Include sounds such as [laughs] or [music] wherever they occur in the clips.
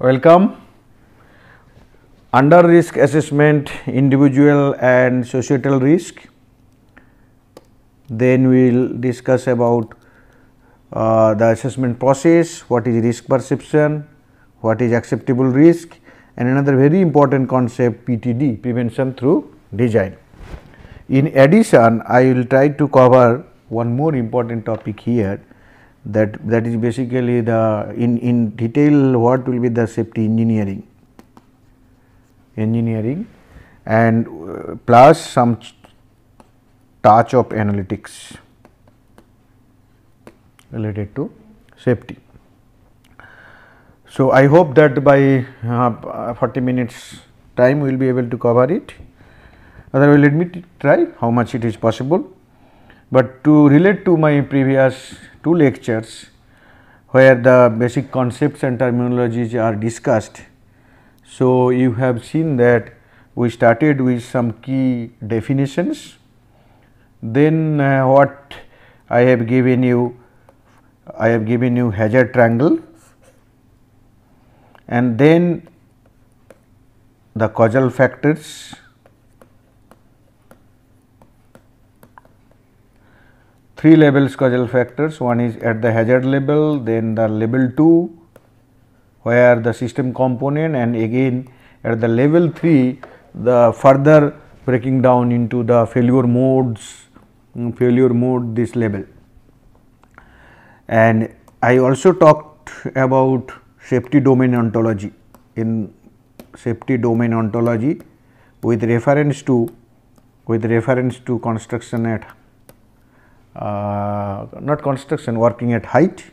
Welcome. Under risk assessment, individual and societal risk. Then we will discuss about uh, the assessment process, what is risk perception, what is acceptable risk and another very important concept PTD prevention through design. In addition, I will try to cover one more important topic here that that is basically the in in detail what will be the safety engineering engineering and uh, plus some touch of analytics related to safety. So, I hope that by uh, 40 minutes time we will be able to cover it otherwise let me try how much it is possible. But to relate to my previous two lectures where the basic concepts and terminologies are discussed. So, you have seen that we started with some key definitions, then uh, what I have given you, I have given you hazard triangle. And then the causal factors three levels causal factors. One is at the hazard level then the level 2 where the system component and again at the level 3 the further breaking down into the failure modes um, failure mode this level. And I also talked about safety domain ontology. In safety domain ontology with reference to with reference to construction at uh, not construction working at height.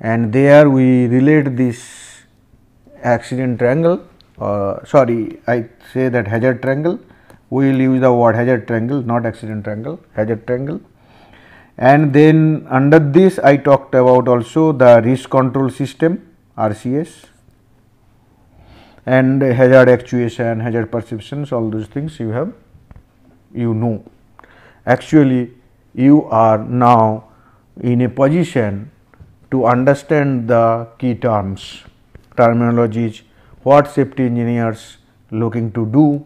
And there we relate this accident triangle uh, sorry I say that hazard triangle. We will use the word hazard triangle not accident triangle hazard triangle. And then under this I talked about also the risk control system RCS and hazard actuation hazard perceptions all those things you have you know. Actually you are now in a position to understand the key terms, terminologies, what safety engineers looking to do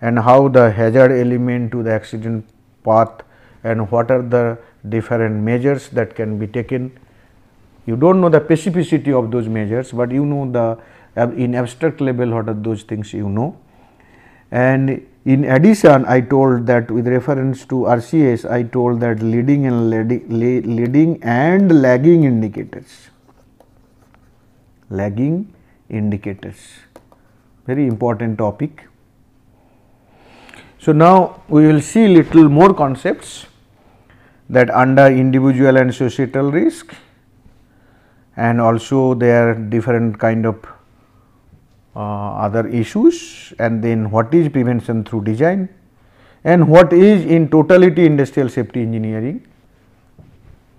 and how the hazard element to the accident path and what are the different measures that can be taken. You do not know the specificity of those measures, but you know the in abstract level what are those things you know. And in addition, I told that with reference to RCS, I told that leading and leading and lagging indicators, lagging indicators, very important topic. So, now we will see little more concepts that under individual and societal risk and also there are different kind of other issues and then what is prevention through design and what is in totality industrial safety engineering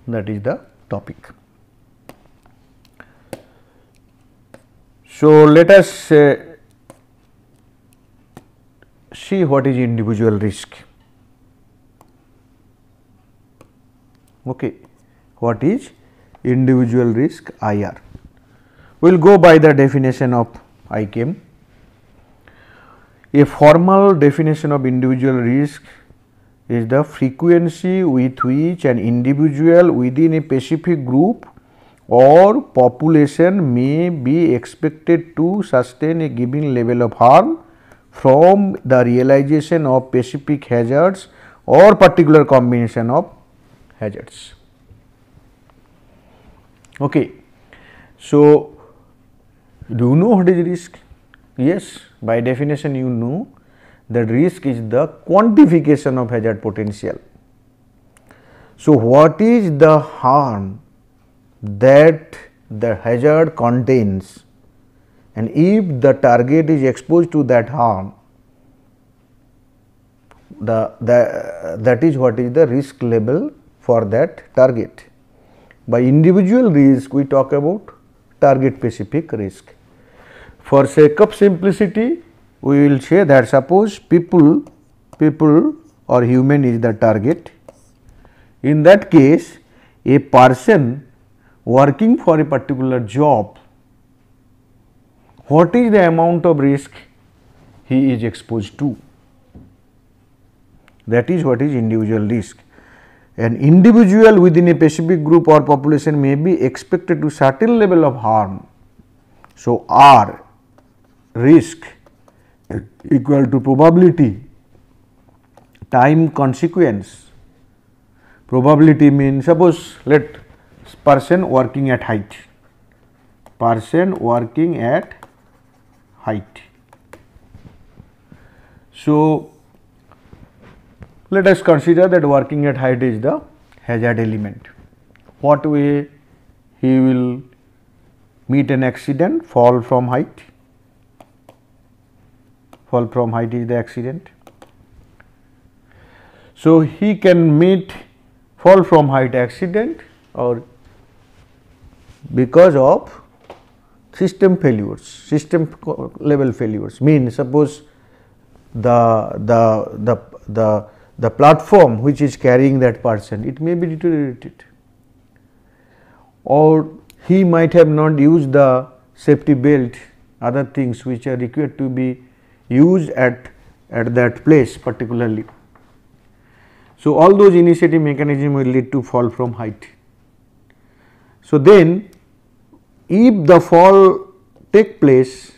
that is the topic. So, let us uh, see what is individual risk. Okay. What is individual risk IR? We will go by the definition of IChemE. A formal definition of individual risk is the frequency with which an individual within a specific group or population may be expected to sustain a given level of harm from the realization of specific hazards or particular combination of hazards. Okay. So, do you know what is risk? Yes, by definition you know that risk is the quantification of hazard potential. So, what is the harm that the hazard contains and if the target is exposed to that harm, the, the that is what is the risk level for that target. By individual risk we talk about target specific risk. For sake of simplicity, we will say that suppose people, people or human is the target. In that case, a person working for a particular job what is the amount of risk he is exposed to. That is what is individual risk. An individual within a specific group or population may be expected to certain level of harm. So, R risk equal to probability time consequence. Probability means suppose let person working at height, person working at height. So, let us consider that working at height is the hazard element. What way he will meet an accident, fall from height, fall from height is the accident. So, he can meet fall from height accident or because of system failures, system level failures mean suppose the, the, the, the, the platform which is carrying that person it may be deteriorated or he might have not used the safety belt other things which are required to be used at, at that place particularly. So, all those initiative mechanism will lead to fall from height. So, then if the fall take place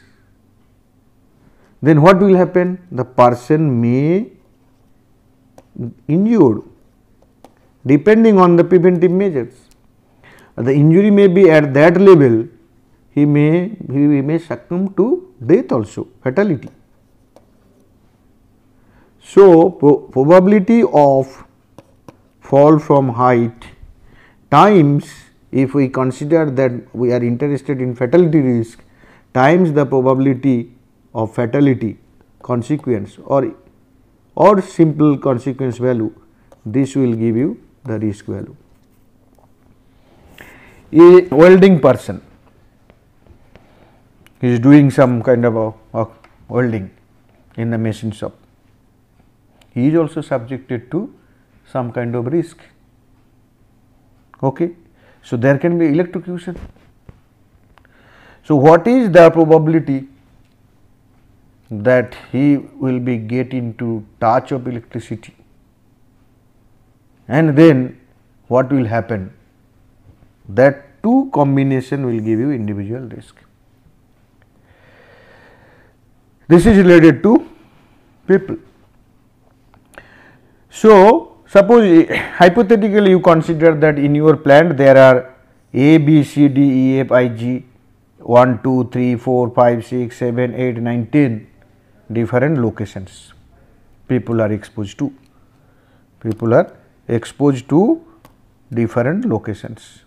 then what will happen the person may injured depending on the preventive measures the injury may be at that level he may he may succumb to death also fatality so pro probability of fall from height times if we consider that we are interested in fatality risk times the probability of fatality consequence or or simple consequence value this will give you the risk value. A welding person is doing some kind of a, a welding in the machine shop he is also subjected to some kind of risk okay so, there can be electrocution. So, what is the probability that he will be get into touch of electricity and then what will happen that two combination will give you individual risk. This is related to people. So, Suppose eh, hypothetically you consider that in your plant there are A, B, C, D, E, F, I, G 1, 2, 3, 4, 5, 6, 7, 8, 9, 10 different locations people are exposed to. People are exposed to different locations.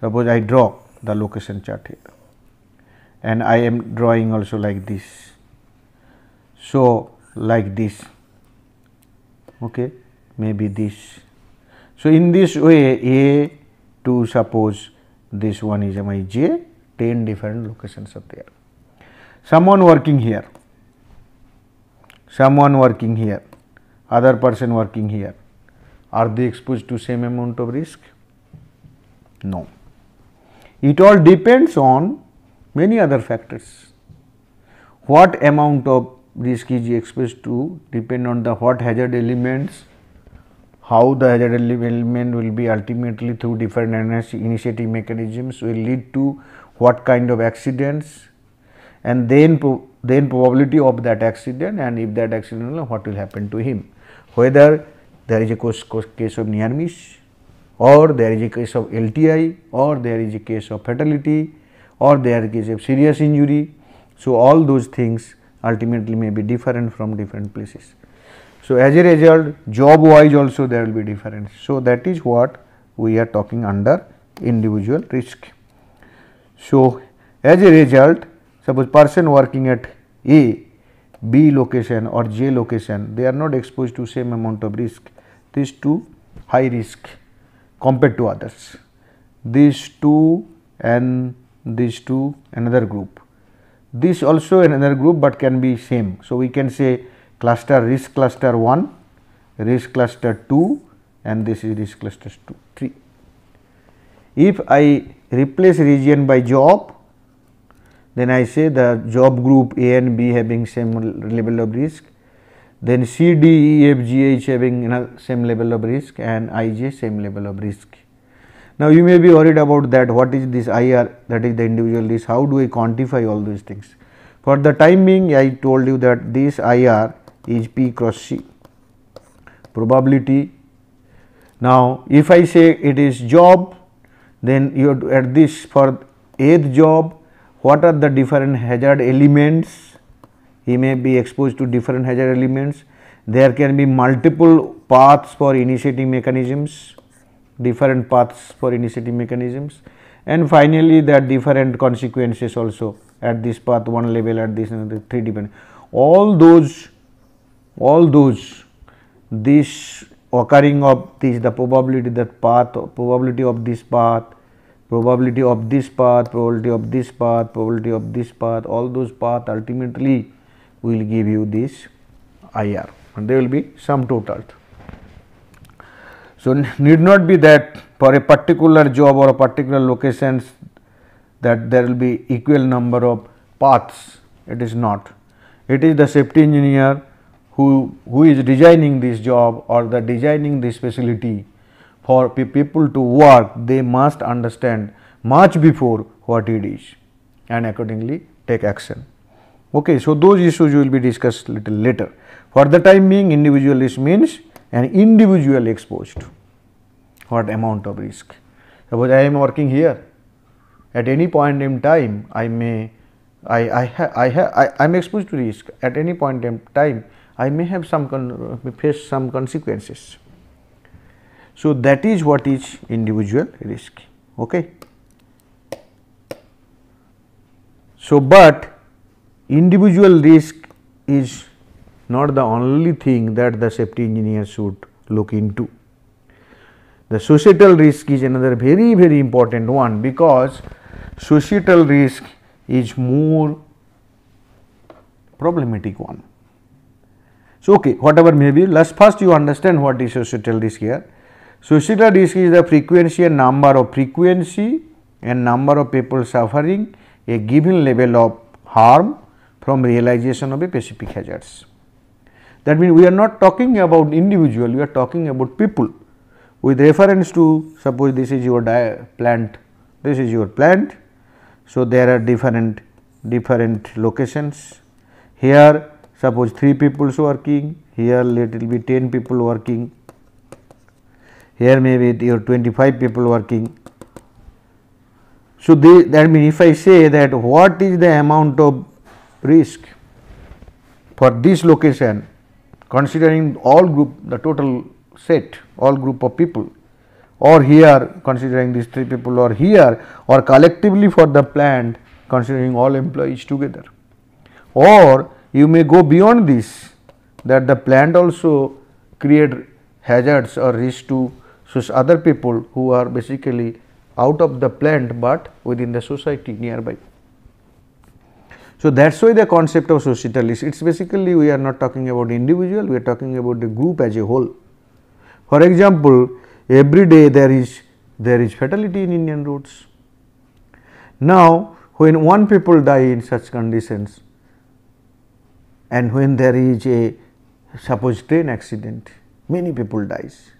Suppose I draw the location chart here and I am drawing also like this. So, like this. Okay may be this. So, in this way A to suppose this one is my j 10 different locations are there. Someone working here, someone working here, other person working here, are they exposed to same amount of risk? No. It all depends on many other factors. What amount of risk is exposed to depend on the what hazard elements how the hazard element will be ultimately through different initiating mechanisms will lead to what kind of accidents and then then probability of that accident and if that accident what will happen to him whether there is a case of near miss or there is a case of LTI or there is a case of fatality or there is a case of serious injury. So, all those things ultimately may be different from different places. So, as a result job wise also there will be difference. So, that is what we are talking under individual risk. So, as a result suppose person working at A, B location or J location they are not exposed to same amount of risk these two high risk compared to others. These two and these two another group. This also another group, but can be same. So, we can say cluster risk cluster 1, risk cluster 2 and this is risk cluster 2 3. If I replace region by job then I say the job group A and B having same level of risk, then C, D, E, F, G, H having same level of risk and I, J same level of risk. Now, you may be worried about that what is this IR that is the individual risk, how do I quantify all these things. For the time being I told you that this IR is P cross C probability. Now, if I say it is job then you have to at this for eighth job what are the different hazard elements he may be exposed to different hazard elements there can be multiple paths for initiating mechanisms different paths for initiating mechanisms. And finally are different consequences also at this path one level at this another three different all those all those this occurring of this the probability that path probability of this path probability of this path probability of this path probability of this path all those path ultimately will give you this IR and there will be sum total. So, need not be that for a particular job or a particular locations that there will be equal number of paths it is not. It is the safety engineer who, who is designing this job or the designing this facility for people to work they must understand much before what it is and accordingly take action. Okay, so, those issues will be discussed little later. For the time being individualist means an individual exposed what amount of risk. Suppose I am working here at any point in time I may I I ha, I, ha, I am exposed to risk at any point in time I may have some face some consequences. So, that is what is individual risk. Okay. So, but individual risk is not the only thing that the safety engineer should look into. The societal risk is another very very important one because societal risk is more problematic one. So, okay, whatever may be, let us first you understand what is societal risk here. Societal risk is the frequency and number of frequency and number of people suffering a given level of harm from realization of a specific hazards. That means, we are not talking about individual, we are talking about people with reference to suppose this is your plant, this is your plant. So, there are different different locations. Here suppose 3 people working, here it be 10 people working, here may be your 25 people working. So, they, that means if I say that what is the amount of risk for this location considering all group the total set all group of people or here considering these 3 people or here or collectively for the plant considering all employees together or you may go beyond this that the plant also create hazards or risk to such other people who are basically out of the plant, but within the society nearby. So, that is why the concept of societal risk, it is basically we are not talking about individual, we are talking about the group as a whole. For example, every day there is there is fatality in Indian roads. Now, when one people die in such conditions, and when there is a suppose train accident many people dies.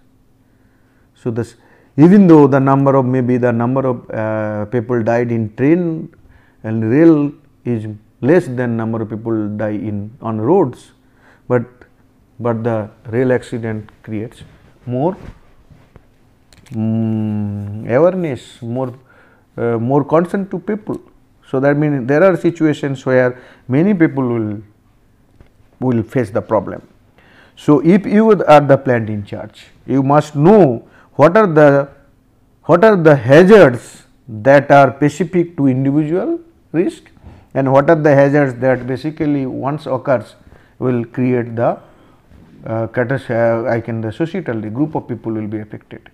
So, this even though the number of maybe the number of uh, people died in train and rail is less than number of people die in on roads, but but the rail accident creates more um, awareness, more uh, more concern to people. So, that means there are situations where many people will will face the problem. So, if you are the plant in charge, you must know what are the what are the hazards that are specific to individual risk and what are the hazards that basically once occurs will create the uh, I can the societal the group of people will be affected.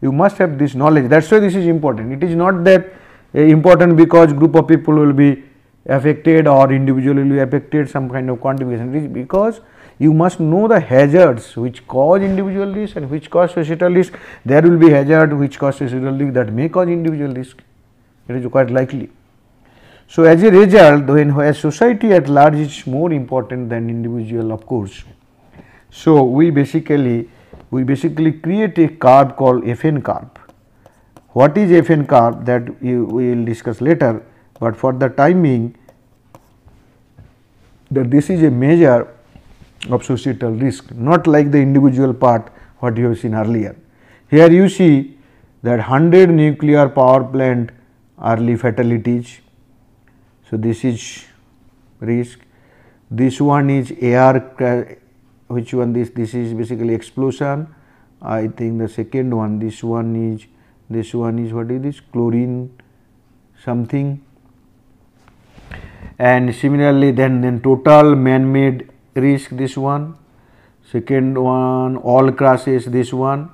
You must have this knowledge that is why this is important. It is not that uh, important because group of people will be affected or individually affected some kind of quantification risk because you must know the hazards which cause individual risk and which cause societal risk. There will be hazard which cause societal risk that may cause individual risk, it is quite likely. So, as a result when where society at large is more important than individual of course. So, we basically we basically create a curve called FN curve. What is FN curve that we will discuss later, but for the time being that this is a measure of societal risk not like the individual part what you have seen earlier. Here you see that 100 nuclear power plant early fatalities so, this is risk, this one is air which one this this is basically explosion. I think the second one this one is this one is what is this? Chlorine something. And similarly then then total man made risk this one. Second one all crashes this one.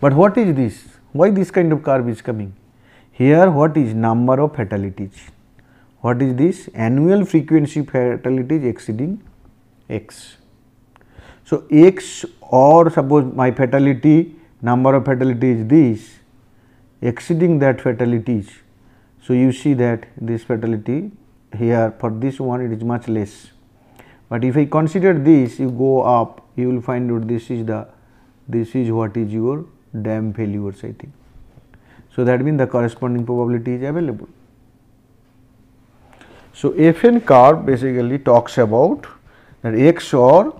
But what is this? Why this kind of curve is coming? Here what is number of fatalities what is this annual frequency fatalities exceeding x. So, x or suppose my fatality number of fatality is this exceeding that fatalities. So, you see that this fatality here for this one it is much less, but if I consider this you go up you will find out this is the this is what is your dam failures I think. So, that means the corresponding probability is available. So, FN curve basically talks about that x or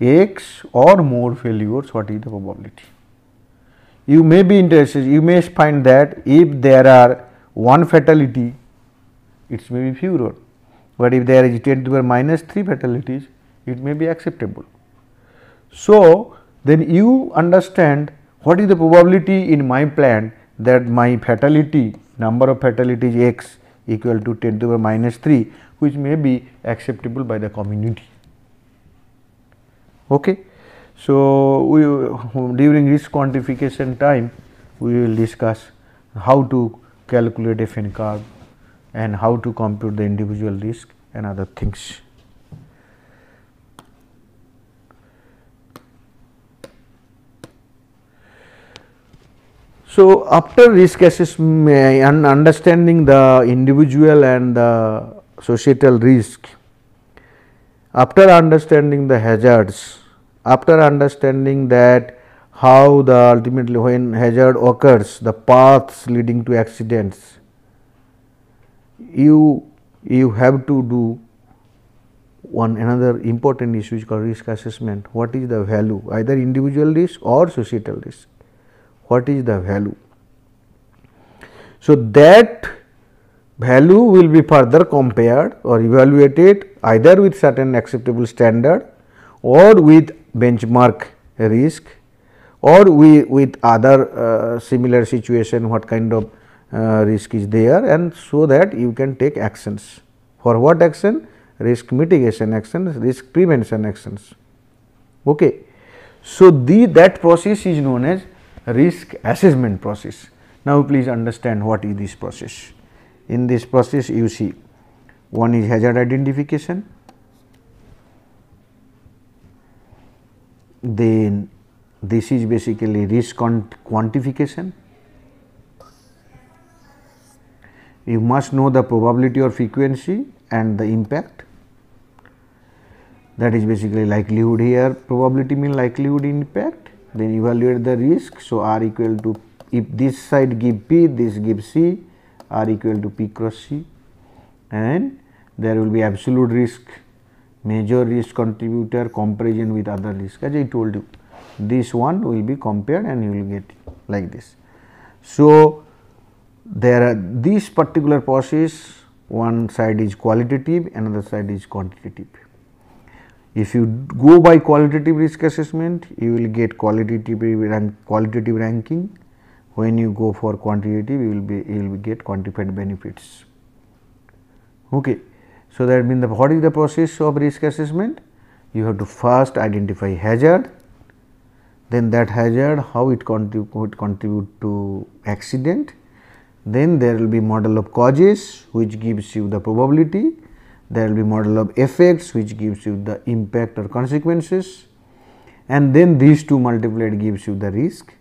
x or more failures what is the probability. You may be interested, you may find that if there are one fatality it may be fewer, but if there is 10 to the minus 3 fatalities it may be acceptable. So, then you understand what is the probability in my plant that my fatality number of fatalities x equal to 10 to the power minus 3 which may be acceptable by the community. Okay. So, we during risk quantification time we will discuss how to calculate FN curve and how to compute the individual risk and other things. So, after risk assessment and understanding the individual and the societal risk, after understanding the hazards, after understanding that how the ultimately when hazard occurs, the paths leading to accidents, you you have to do one another important issue is called risk assessment. What is the value either individual risk or societal risk? What is the value. So, that value will be further compared or evaluated either with certain acceptable standard or with benchmark risk or we with other uh, similar situation what kind of uh, risk is there and so that you can take actions. For what action? Risk mitigation actions, risk prevention actions. Okay. So, the that process is known as risk assessment process. Now, please understand what is this process. In this process you see one is hazard identification, then this is basically risk quantification. You must know the probability or frequency and the impact that is basically likelihood here probability mean likelihood impact then evaluate the risk. So, R equal to if this side give P, this gives C, R equal to P cross C and there will be absolute risk, major risk contributor comparison with other risk as I told you. This one will be compared and you will get like this. So, there are this particular process one side is qualitative another side is quantitative. If you go by qualitative risk assessment, you will get qualitative rank, qualitative ranking. When you go for quantitative, you will be you will get quantified benefits. Okay. So, that means the what is the process of risk assessment? You have to first identify hazard, then that hazard how it contribute, contribute to accident, then there will be model of causes which gives you the probability there will be model of effects which gives you the impact or consequences and then these two multiplied gives you the risk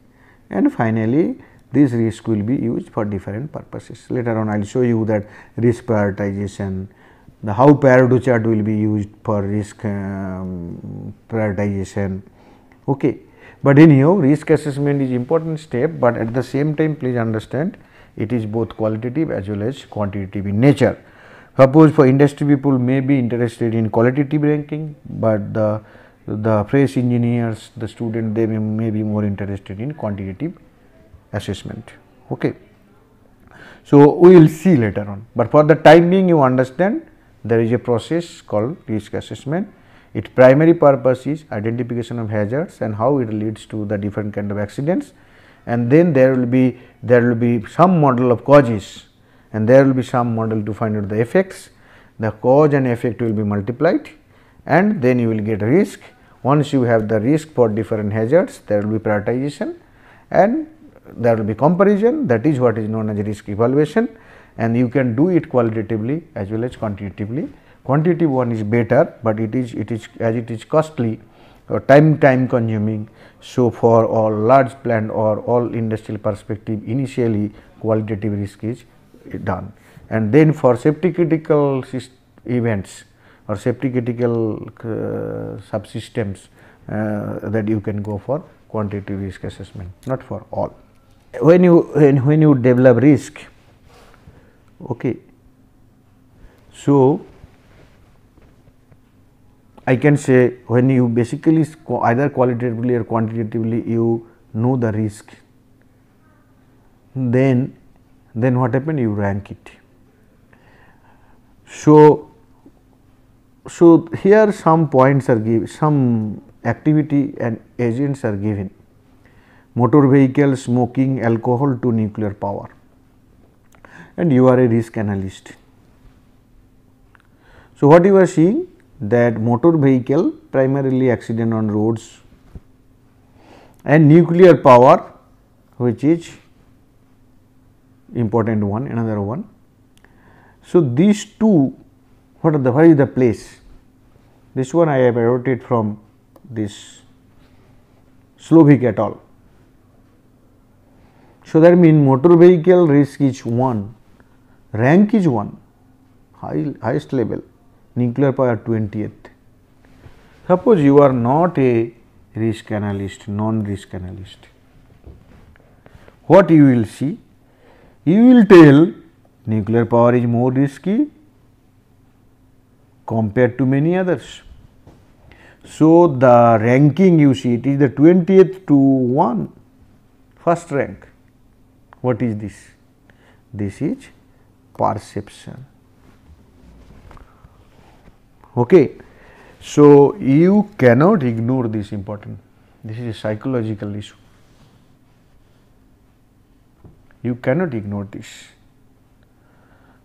and finally this risk will be used for different purposes. Later on I will show you that risk prioritization, the how Pareto chart will be used for risk um, prioritization. Okay. But anyhow risk assessment is important step, but at the same time please understand it is both qualitative as well as quantitative in nature. Suppose for industry people may be interested in qualitative ranking, but the the fresh engineers, the student they may, may be more interested in quantitative assessment. Okay. So, we will see later on, but for the time being you understand there is a process called risk assessment. Its primary purpose is identification of hazards and how it leads to the different kind of accidents and then there will be there will be some model of causes and there will be some model to find out the effects. The cause and effect will be multiplied and then you will get risk. Once you have the risk for different hazards, there will be prioritization and there will be comparison that is what is known as risk evaluation and you can do it qualitatively as well as quantitatively. Quantitative one is better, but it is it is as it is costly or time time consuming. So, for all large plant or all industrial perspective initially qualitative risk is done. And then for safety critical events or safety critical uh, subsystems uh, that you can go for quantitative risk assessment. Not for all. When you when, when you develop risk okay. So i can say when you basically either qualitatively or quantitatively you know the risk then then what happened? You rank it. So so here some points are given some activity and agents are given. Motor vehicle, smoking, alcohol to nuclear power. And you are a risk analyst. So, what you are seeing? That motor vehicle primarily accident on roads. And nuclear power which is important one another one. So, these two what are the what is the place this one I have eroded from this Slovic et al. So, that means motor vehicle risk is 1, rank is 1, high, highest level, nuclear power 20th. Suppose you are not a risk analyst, non-risk analyst. What you will see? You will tell nuclear power is more risky compared to many others. So, the ranking you see it is the 20th to 1 first rank what is this? This is perception. Okay. So, you cannot ignore this important, this is a psychological issue. You cannot ignore this.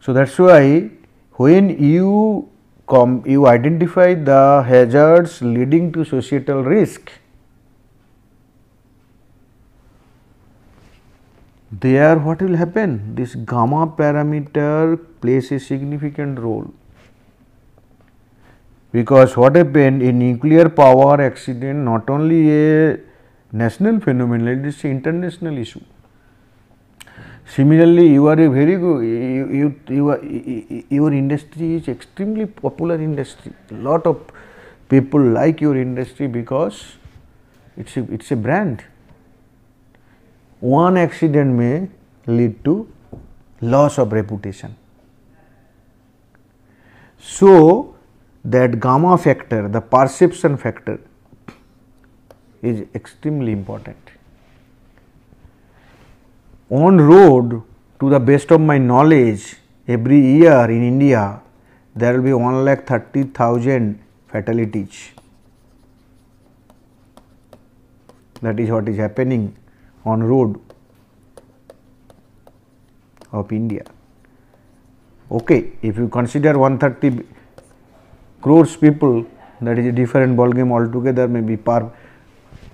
So, that is why when you come you identify the hazards leading to societal risk there what will happen? This gamma parameter plays a significant role because what happened in nuclear power accident not only a national phenomenon it is an international issue. Similarly, you are a very good you, you, you are, your industry is extremely popular industry lot of people like your industry because it is a, it's a brand one accident may lead to loss of reputation. So, that gamma factor the perception factor is extremely important. On road to the best of my knowledge every year in India there will be 1 lakh 30 thousand fatalities that is what is happening on road of India. Okay, if you consider 130 crores people that is a different ball game altogether maybe per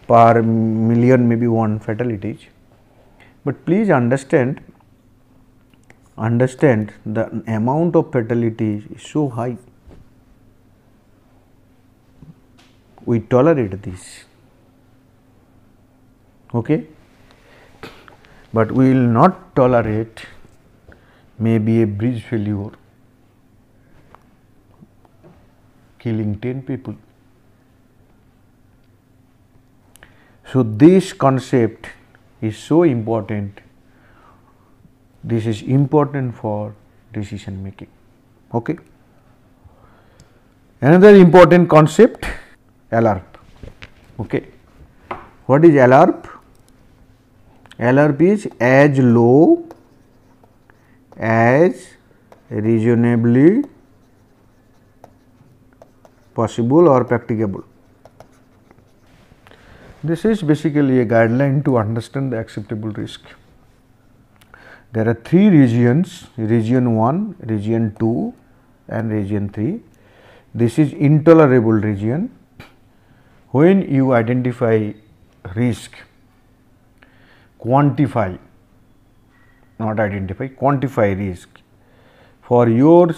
per million maybe one fatalities. But please understand understand the amount of fatality is so high. We tolerate this. Okay but we will not tolerate maybe a bridge failure killing 10 people. So, this concept is so important, this is important for decision making. Okay. Another important concept LRP. Okay. What is LRP? LRP is as low as reasonably possible or practicable. This is basically a guideline to understand the acceptable risk. There are three regions, region 1, region 2 and region 3. This is intolerable region. When you identify risk, quantify, not identify, quantify risk for your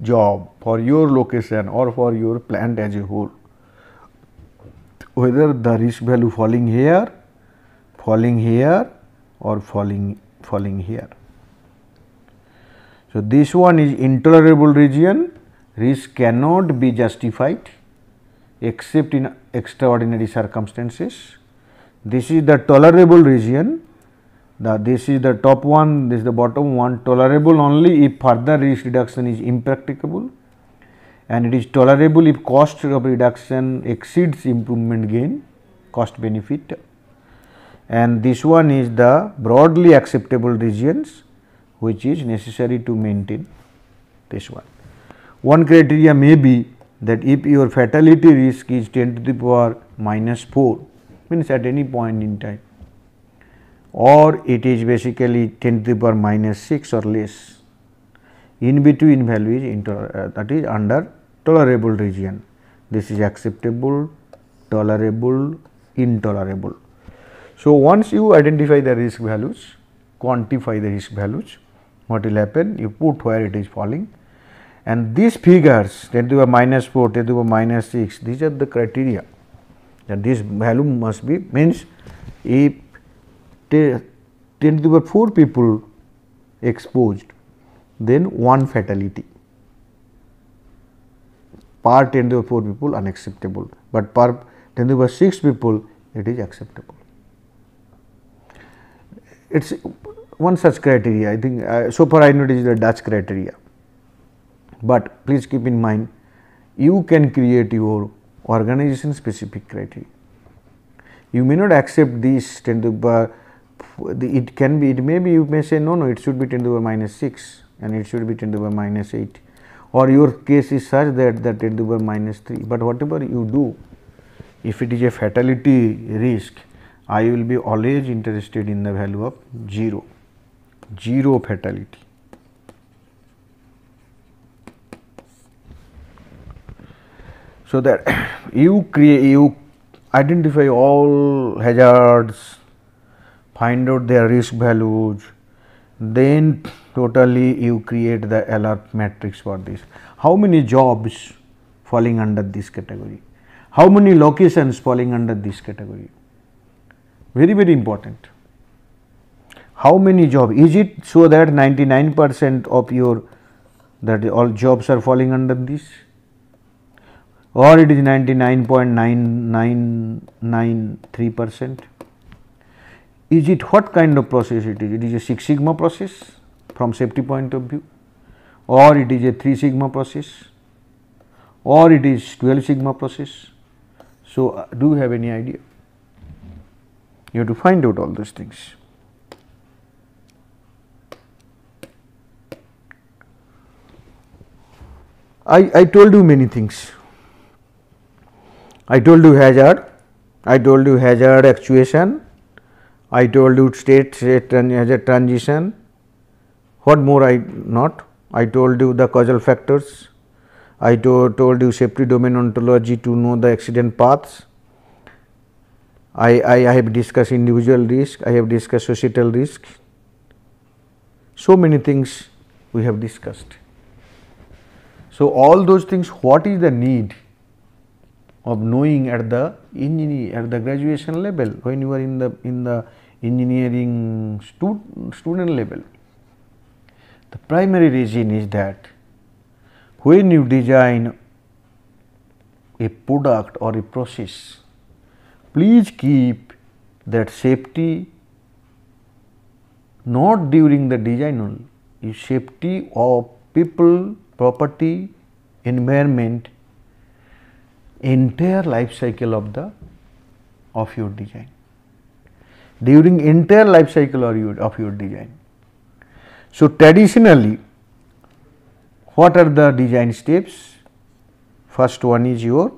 job, for your location or for your plant as a whole, whether the risk value falling here, falling here or falling falling here. So, this one is intolerable region, risk cannot be justified except in extraordinary circumstances. This is the tolerable region, the this is the top one, this is the bottom one tolerable only if further risk reduction is impracticable and it is tolerable if cost of reduction exceeds improvement gain cost benefit and this one is the broadly acceptable regions which is necessary to maintain this one. One criteria may be that if your fatality risk is 10 to the power minus 4 means at any point in time or it is basically 10 to the power minus 6 or less in between value is uh, that is under tolerable region. This is acceptable, tolerable, intolerable. So, once you identify the risk values, quantify the risk values, what will happen? You put where it is falling and these figures 10 to the minus 4, 10 to the minus 6, these are the criteria that this value must be means if 10 to the 4 people exposed, then one fatality per 10 to the 4 people unacceptable, but per 10 to the 6 people it is acceptable. It is one such criteria I think uh, so far I know it is the Dutch criteria, but please keep in mind you can create your organization specific criteria. You may not accept these 10 to the it can be it may be you may say no no it should be 10 to the power minus 6 and it should be 10 to the power minus 8 or your case is such that that 10 to the power minus 3 but whatever you do if it is a fatality risk I will be always interested in the value of 0 0 fatality. So that [coughs] you create you identify all hazards find out their risk values, then totally you create the alert matrix for this. How many jobs falling under this category? How many locations falling under this category? Very, very important. How many jobs? Is it so that 99 percent of your that all jobs are falling under this or it is 99.9993 percent? Is it what kind of process it is? It is a 6 sigma process from safety point of view or it is a 3 sigma process or it is 12 sigma process. So, uh, do you have any idea? You have to find out all those things. I, I told you many things. I told you hazard, I told you hazard actuation, I told you state state a transition. What more I not? I told you the causal factors. I to, told you safety domain ontology to know the accident paths. I, I, I have discussed individual risk, I have discussed societal risk. So many things we have discussed. So, all those things what is the need of knowing at the in at the graduation level when you are in the in the engineering stu student level. The primary reason is that when you design a product or a process, please keep that safety not during the design only, is safety of people, property, environment, entire life cycle of the of your design. During entire life cycle of your, of your design. So, traditionally what are the design steps? First one is your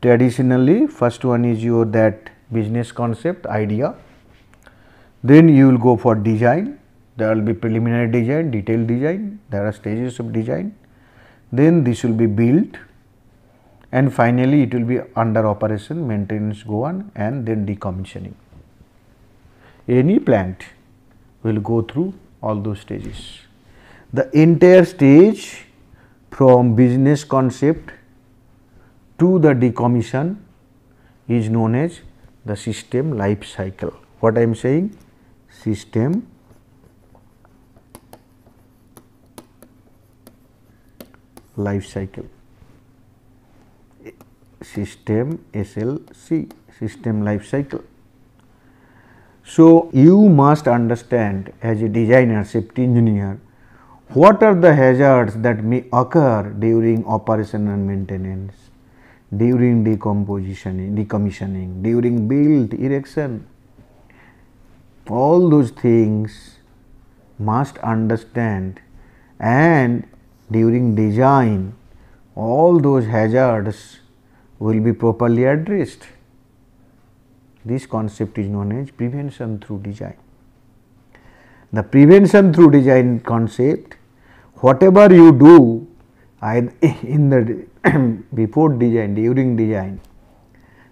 traditionally first one is your that business concept idea. Then you will go for design, there will be preliminary design, detailed design, there are stages of design, then this will be built. And finally it will be under operation, maintenance go on and then decommissioning. Any plant will go through all those stages. The entire stage from business concept to the decommission is known as the system life cycle. What I am saying? system life cycle system SLC system life cycle. So, you must understand as a designer safety engineer what are the hazards that may occur during operation and maintenance, during decomposition, decommissioning, during build, erection, all those things must understand and during design all those hazards will be properly addressed. This concept is known as prevention through design. The prevention through design concept, whatever you do [laughs] in the [clears throat] before design, during design,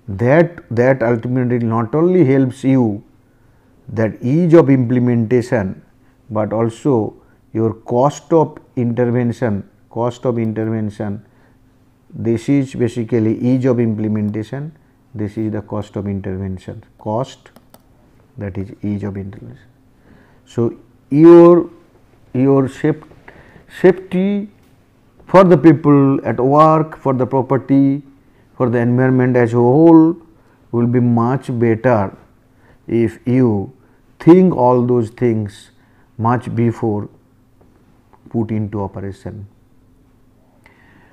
that that ultimately not only helps you that ease of implementation, but also your cost of intervention, cost of intervention, this is basically ease of implementation, this is the cost of intervention, cost that is ease of intervention. So, your your safety for the people at work, for the property, for the environment as a whole will be much better if you think all those things much before put into operation.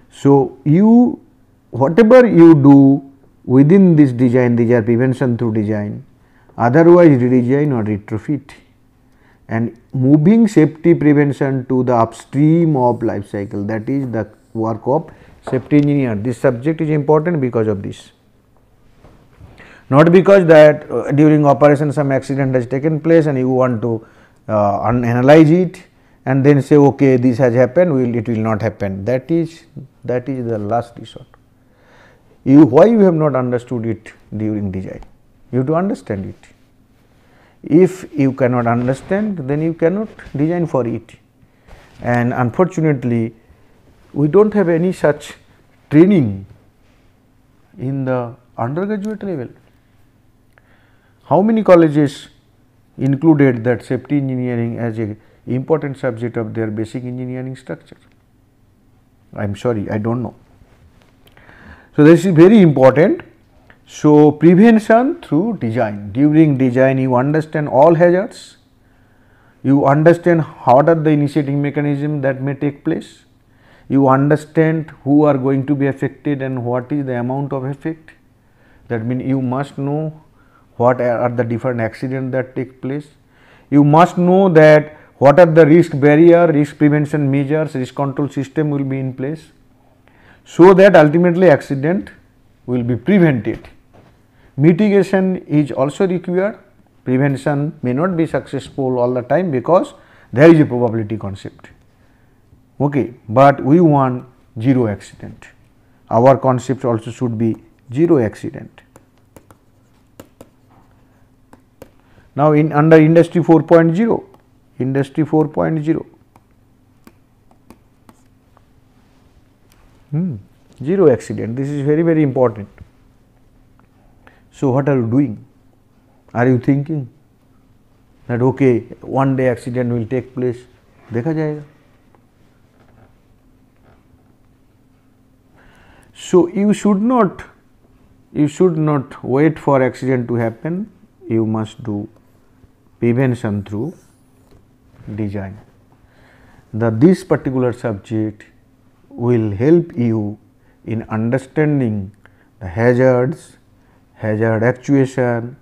So, you whatever you do within this design these are prevention through design. Otherwise redesign or retrofit. And moving safety prevention to the upstream of life cycle that is the work of safety engineer. This subject is important because of this. Not because that uh, during operation some accident has taken place and you want to uh, analyze it and then say okay this has happened will it will not happen. That is that is the last resort you why you have not understood it during design you have to understand it if you cannot understand then you cannot design for it and unfortunately we do not have any such training in the undergraduate level how many colleges included that safety engineering as a important subject of their basic engineering structure? I am sorry, I do not know. So, this is very important. So, prevention through design. During design, you understand all hazards, you understand what are the initiating mechanism that may take place, you understand who are going to be affected and what is the amount of effect. That means, you must know what are the different accidents that take place. You must know that what are the risk barrier, risk prevention measures, risk control system will be in place. So, that ultimately accident will be prevented. Mitigation is also required, prevention may not be successful all the time because there is a probability concept, okay. but we want 0 accident. Our concept also should be 0 accident. Now, in under industry 4.0, industry 4.0, hmm, 0 accident, this is very very important. So, what are you doing? Are you thinking that okay, one day accident will take place? देखा जाएगा So you should not you should not wait for accident to happen. You must do prevention through design. The this particular subject will help you in understanding the hazards, hazard actuation,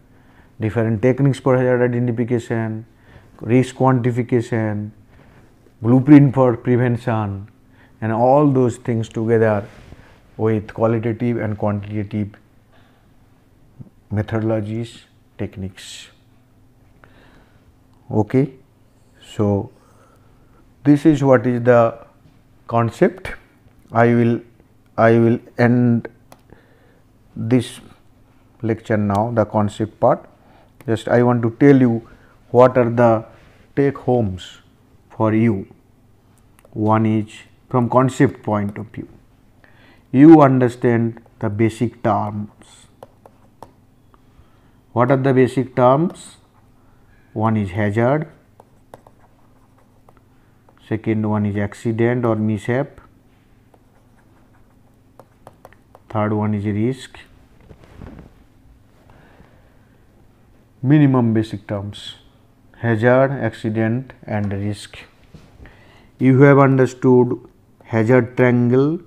different techniques for hazard identification, risk quantification, blueprint for prevention and all those things together with qualitative and quantitative methodologies techniques. Okay? So this is what is the concept. I will i will end this lecture now the concept part. Just i want to tell you what are the take homes for you. One is from concept point of view. You understand the basic terms. What are the basic terms? One is hazard, second one is accident or mishap, third one is risk, minimum basic terms hazard, accident and risk. You have understood hazard triangle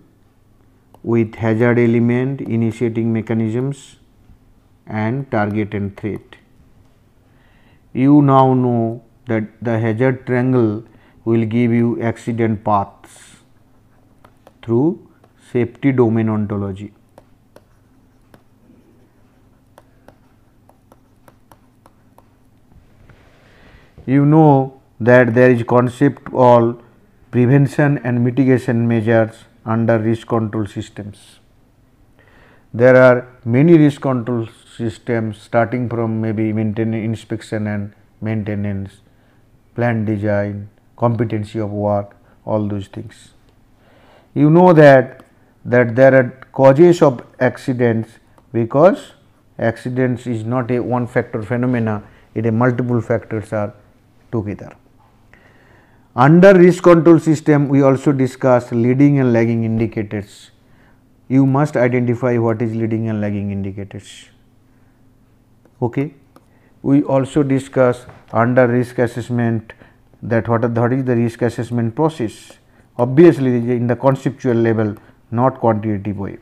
with hazard element, initiating mechanisms and target and threat. You now know that the hazard triangle will give you accident paths through safety domain ontology. You know that there is concept called prevention and mitigation measures under risk control systems. There are many risk control systems starting from maybe maintenance, inspection and maintenance, plant design, competency of work, all those things. You know that that there are causes of accidents because accidents is not a one factor phenomena, it a multiple factors are together. Under risk control system, we also discuss leading and lagging indicators. You must identify what is leading and lagging indicators. Okay. We also discuss under risk assessment that what, what is the risk assessment process. Obviously, in the conceptual level, not quantitative way,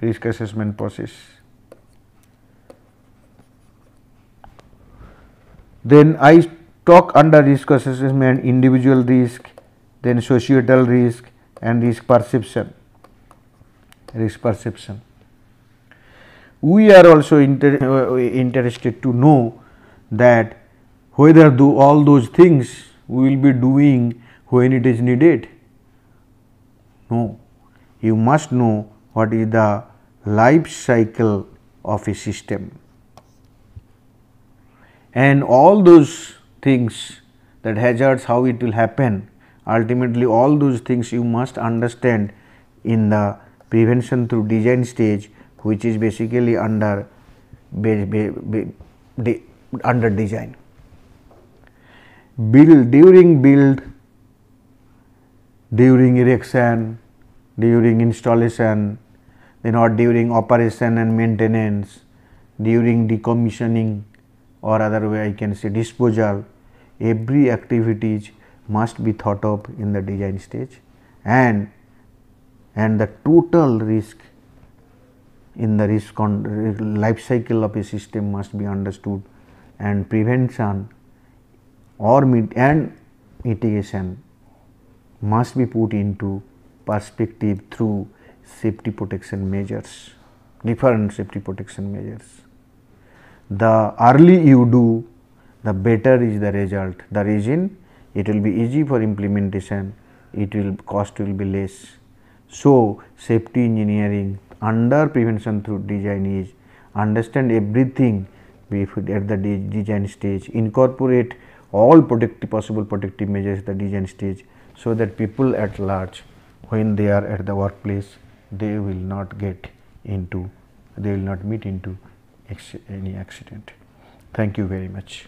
risk assessment process. Then I talk under risk assessment individual risk, then societal risk and risk perception, risk perception. We are also inter, uh, interested to know that whether do all those things we will be doing when it is needed. No, you must know what is the life cycle of a system. And all those things that hazards how it will happen ultimately all those things you must understand in the prevention through design stage which is basically under under design build during build during erection during installation then or during operation and maintenance during decommissioning or other way I can say disposal every activities must be thought of in the design stage. And and the total risk in the risk life cycle of a system must be understood and prevention or mit and mitigation must be put into perspective through safety protection measures different safety protection measures the early you do the better is the result. The reason it will be easy for implementation, it will cost will be less. So, safety engineering under prevention through design is understand everything at the design stage, incorporate all protective possible protective measures at the design stage, so that people at large when they are at the workplace they will not get into they will not meet into any accident. Thank you very much.